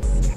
Podcast.